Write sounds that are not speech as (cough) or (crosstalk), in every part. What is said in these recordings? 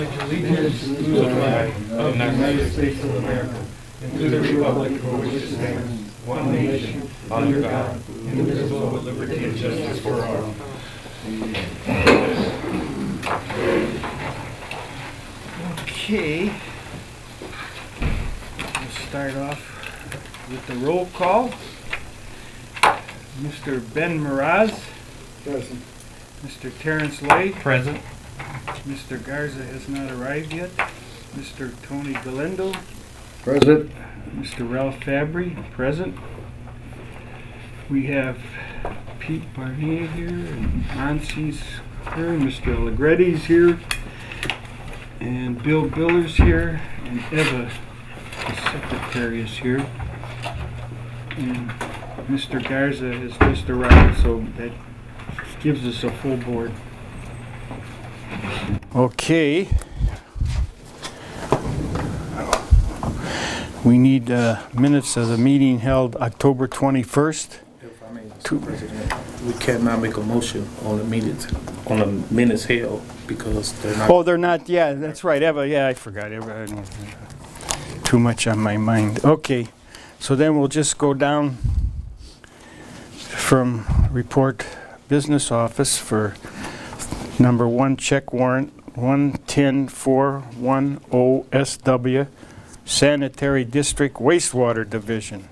of the United States of America and to the republic for which it stands, one nation, under God, indivisible with liberty and justice for all. Okay. We'll start off with the roll call. Mr. Ben Miraz, Present. Mr. Terrence Lay, Present. Mr. Garza has not arrived yet, Mr. Tony Galindo, Present. Mr. Ralph Fabry, present. We have Pete Barnier here, and Nancy's here, Mr. Legretti's here, and Bill Biller's here, and Eva, the secretary, is here. And Mr. Garza has just arrived, so that gives us a full board. Okay. We need uh, minutes of the meeting held October 21st. If I may, Mr. President, we cannot make a motion on the minutes, on the minutes held because they're not. Oh, they're not, yeah, that's right, Eva, yeah, I forgot, Eva. I Too much on my mind. Okay, so then we'll just go down from report business office for number one, check warrant 110410 SW Sanitary District Wastewater Division.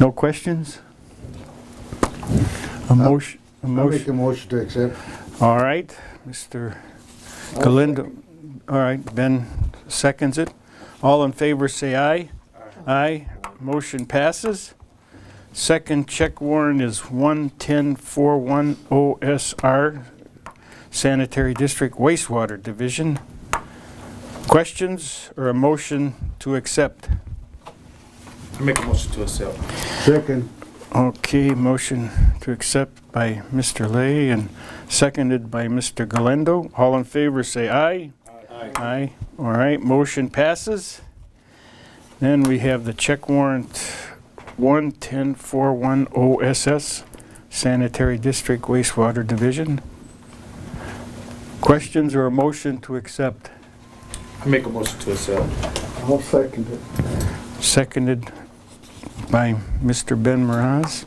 No questions? A motion, a I'll make motion, a motion to accept. all right, Mr. Galindo, all right, Ben seconds it. All in favor, say aye. Aye, motion passes. Second check warrant is 110410 SR Sanitary District Wastewater Division. Questions or a motion to accept? I make a motion to accept. Second. Okay, motion to accept by Mr. Lay and seconded by Mr. Galindo. All in favor, say aye. Aye. Aye. All right, motion passes. Then we have the check warrant 110410 OSS Sanitary District Wastewater Division. Questions or a motion to accept? I make a motion to accept. I'll second it. Seconded by Mr. Ben Moraz.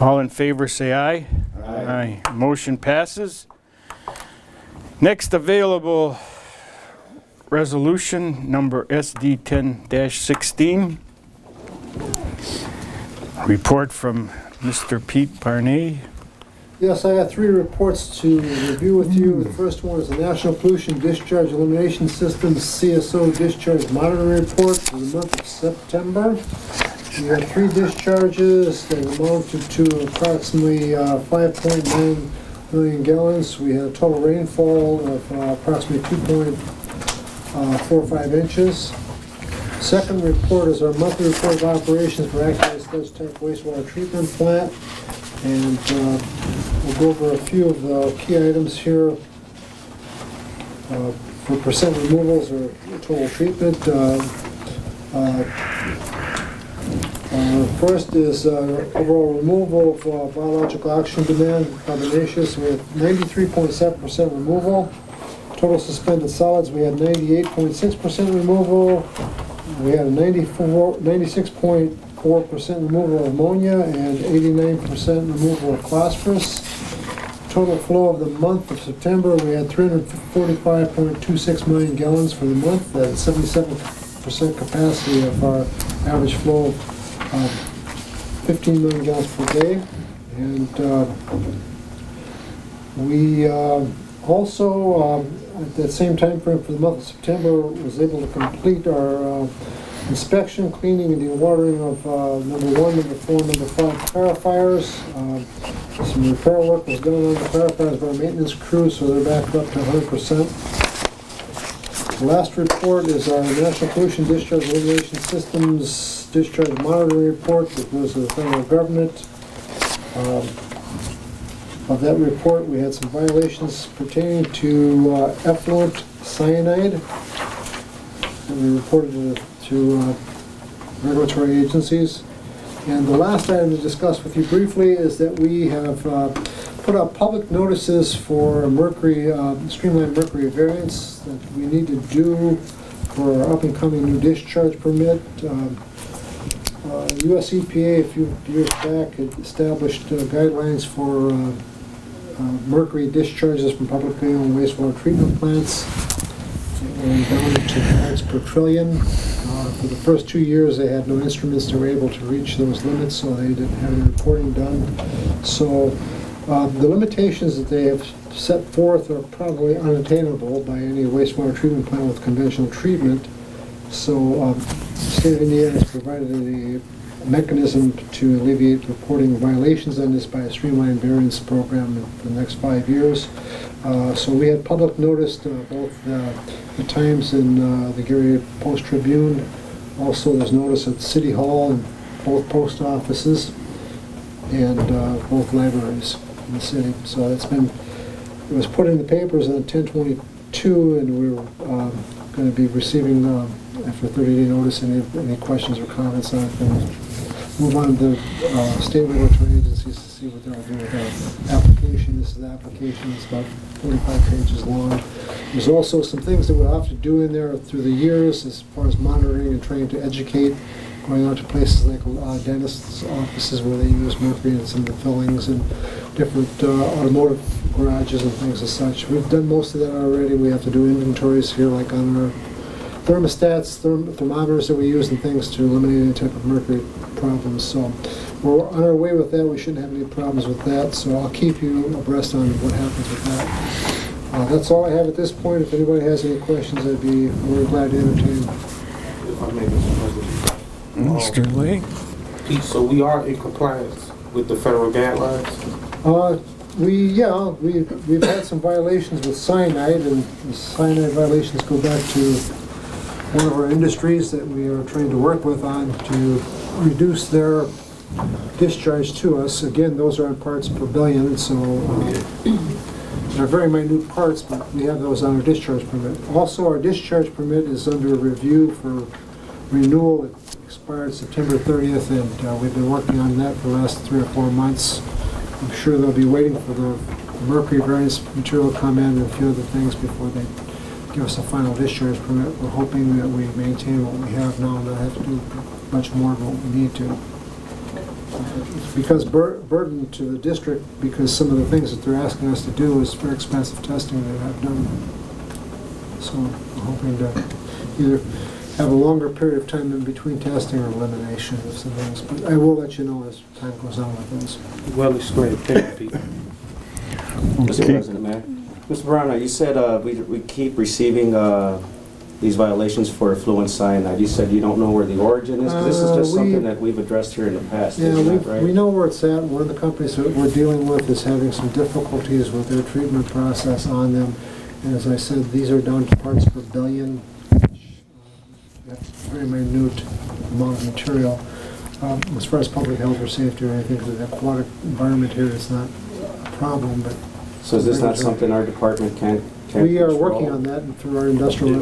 All in favor, say aye. Aye. Motion passes. Next available resolution, number SD 10-16. Report from Mr. Pete Barney. Yes, I have three reports to review with you. The first one is the National Pollution Discharge Elimination System CSO Discharge Monitoring Report for the month of September. We had three discharges that amounted to approximately uh, 5.9 million gallons. We had a total rainfall of uh, approximately 2.45 inches. Second report is our monthly report of operations for Acton Sludge Tank Wastewater Treatment Plant. And uh, we'll go over a few of the key items here. Uh, For percent removals or total treatment, uh, uh, uh, First is uh, overall removal of uh, biological oxygen demand, carbonaceous, we had 93.7% removal. Total suspended solids, we had 98.6% removal. We had a 94, 96.4% removal of ammonia and 89% removal of phosphorus. Total flow of the month of September, we had 345.26 million gallons for the month. That's 77% capacity of our average flow of uh, 15 million gallons per day. And uh, we uh, also, um, at that same time frame for the month of September, was able to complete our uh, inspection, cleaning, and dewatering of uh, number one, number four, number five clarifiers. Uh, Some repair work was done on the clarifiers by our maintenance crew, so they're back up to 100%. The last report is our National Pollution Discharge Elimination Systems Discharge Monitoring Report that was the federal government. Um, Of that report, we had some violations pertaining to uh, effluent cyanide. that we reported it to uh, regulatory agencies. And the last item to discuss with you briefly is that we have uh, put out public notices for Mercury, uh, streamlined Mercury variance that we need to do for our up-and-coming new discharge permit. Um, uh, US EPA a few years back had established uh, guidelines for uh, mercury discharges from publicly owned wastewater treatment plants and down to parts per trillion. Uh, For the first two years, they had no instruments that were able to reach those limits, so they didn't have any reporting done. So uh, the limitations that they have set forth are probably unattainable by any wastewater treatment plant with conventional treatment. So um, State of Indiana has provided a mechanism to alleviate reporting violations on this by a streamlined variance program for the next five years. Uh, So we had public notice, uh, both uh, the Times and uh, the Gary Post Tribune. Also, there's notice at City Hall and both post offices and uh, both libraries in the city. So it's been, it was put in the papers on 10/22, and we're going to be receiving, um, after 30-day notice, any any questions or comments on it. Move on to uh, state regulatory agencies to see what they'll do with our application. This is the application, it's about 45 pages long. There's also some things that we'll have to do in there through the years as far as monitoring and trying to educate, going out to places like uh, dentists' offices where they use mercury in some of the fillings and different uh, automotive garages and things as such. We've done most of that already. We have to do inventories here like on our thermostats, therm- thermometers that we use and things to eliminate any type of mercury problems. So we're on our way with that. We shouldn't have any problems with that. So I'll keep you abreast on what happens with that. Uh, That's all I have at this point. If anybody has any questions, I'd be more glad to entertain. If I may, Mr. President. Lee? Pete, so we are in compliance with the federal guidelines? Uh, We, yeah, we, we've had some violations with cyanide, and the cyanide violations go back to one of our industries that we are trying to work with on to reduce their discharge to us. Again, those are on parts per billion, so uh, they're very minute parts, but we have those on our discharge permit. Also, our discharge permit is under review for renewal. It expired September 30th, and uh, we've been working on that for the last three or four months. I'm sure they'll be waiting for the mercury variance material to come in and a few other things before they give us a final discharge permit. We're hoping that we maintain what we have now and not have to do much more than what we need to. It's Because bur- burden to the district, because some of the things that they're asking us to do is very expensive testing that I've done. So we're hoping to either have a longer period of time in between testing or elimination of some things. But I will let you know as time goes on with those. Well explained, thank you, Pete. Mr. President, Mayor. Mr. Brown, you said uh, we we keep receiving uh, these violations for effluent cyanide. You said you don't know where the origin is, this is Uh, just we- something that we've addressed here in the past, Yeah, we, right? we know where it's at. One of the companies that we're dealing with is having some difficulties with their treatment process on them. And as I said, these are down to parts per billion. which, uh, That's a very minute amount of material. Um, As far as public health or safety or anything, the aquatic environment here is not a problem, but So is this not something our department can can we are working on that through our industrial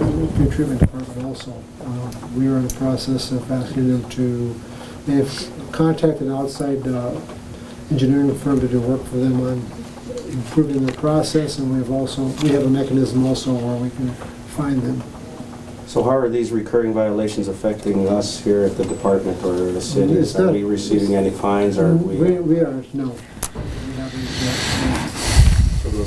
treatment department also. Uh, We are in the process of asking them to, they have contacted an outside uh, engineering firm to do work for them on improving their process, and we have also, we have a mechanism also where we can find them. So how are these recurring violations affecting us here at the department or the city? It's Are not- we receiving any fines or are We, we, we are, no. We haven't yet,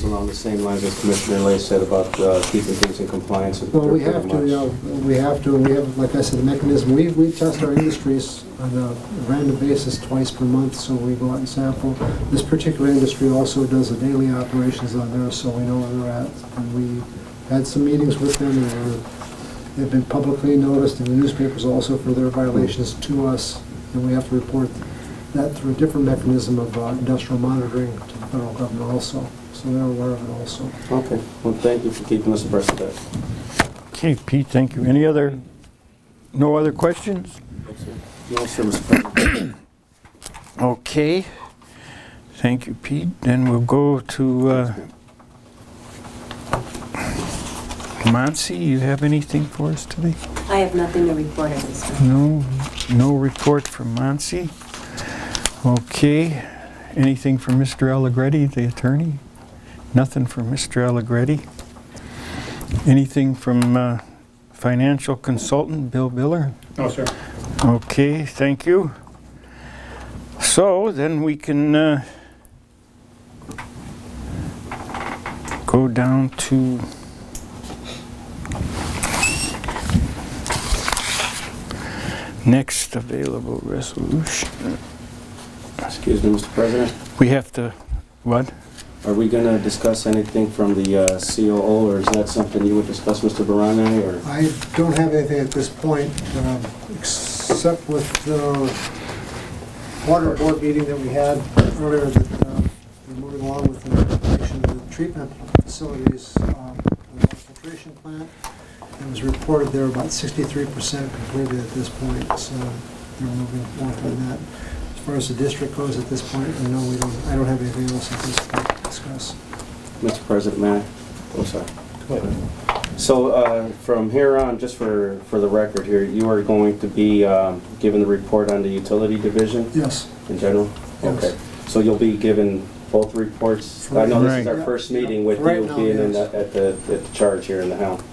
along the same lines as Commissioner Lay said about uh, keeping things in compliance? Well, we have to, much- yeah, we have to, we have, like I said, a mechanism. We, we test our industries on a random basis twice per month, so we go out and sample. This particular industry also does the daily operations on there, so we know where they're at. And we had some meetings with them, and they've been publicly noticed in the newspapers also for their violations to us, and we have to report that through a different mechanism of uh, industrial monitoring to the federal government also. So they're aware of it also. Okay, well, thank you for keeping us abreast of that. Okay, Pete, thank you. Any other, no other questions? No, sir, Mr. President. Okay, thank you, Pete. Then we'll go to uh, Monsi, you have anything for us today? I have nothing to report at this time. No, no report from Monsi. Okay, anything from Mr. Allegretti, the attorney? Nothing from Mr. Allegretti? Anything from uh, financial consultant, Bill Biller? No, sir. Okay, thank you. So then we can uh, go down to next available resolution. Excuse me, Mr. President, We have to, what? Are we gonna discuss anything from the uh, COO, or is that something you would discuss, Mr. Barane, or? I don't have anything at this point, um, except with the water board meeting that we had earlier, that uh, we're moving along with the of the treatment facilities, um, the filtration plant. It was reported they're about sixty-three percent completed at this point, so they're moving forward on that. As far as the district goes at this point, I know we don't, I don't have anything else at this point to discuss. Mr. President, may I? Oh, sorry. So, uh, from here on, just for, for the record here, you are going to be, um, giving the report on the utility division Yes. in general? Yes. Okay. So you'll be given both reports? I know this is our first meeting with Right you now, being in yes. the, at the, at the charge here in the helm.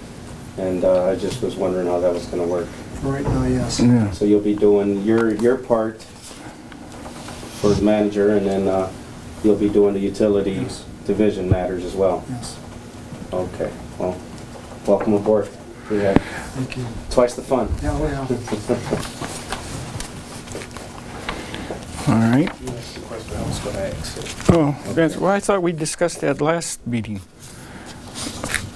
And, uh, I just was wondering how that was gonna work. For right now, yes. Yeah. So you'll be doing your, your part for the manager, and then, uh, you'll be doing the utilities division matters as well? Yes, Okay, well, welcome aboard. We had thank you. twice the fun. Yeah, oh, yeah. (laughs) All right. That's question I was gonna ask. Oh, that's, well, I thought we discussed that last meeting.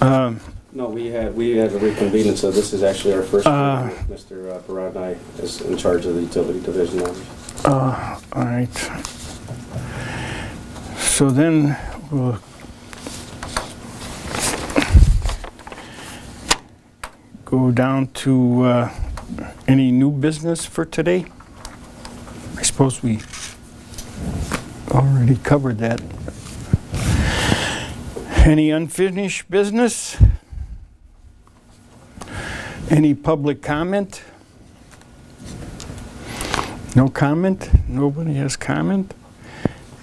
Um, No, we had, we had a reconvening, so this is actually our first Uh. meeting with Mr. Baradnai is in charge of the utility division now. uh, All right. So then we'll go down to uh, any new business for today. I suppose we already covered that. Any unfinished business? Any public comment? No comment? Nobody has comment?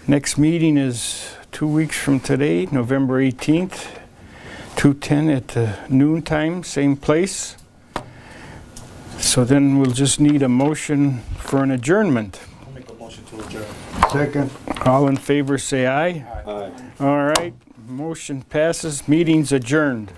Next meeting is two weeks from today, November 18th, 2:10 at the noon time, same place. So then we'll just need a motion for an adjournment. I'll make a motion to adjourn. Second. All in favor, say aye. Aye. All right, motion passes, meeting's adjourned.